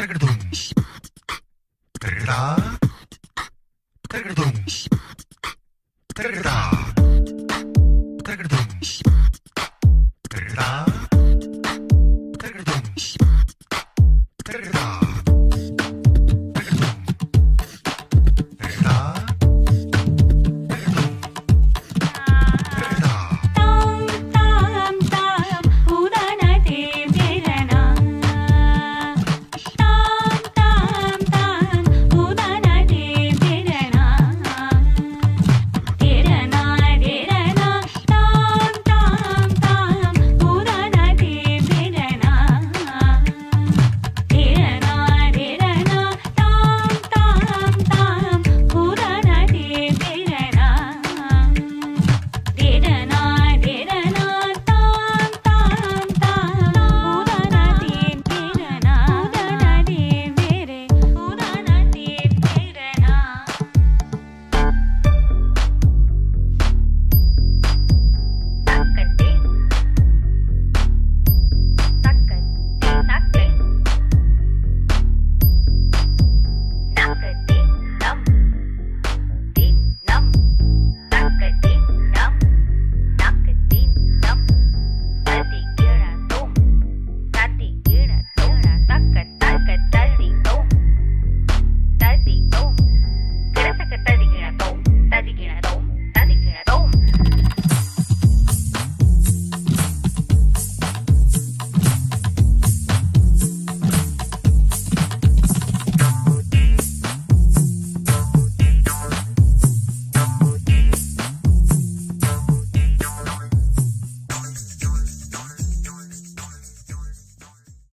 Tragardum. Tragardá. Tragardum. Tragardá.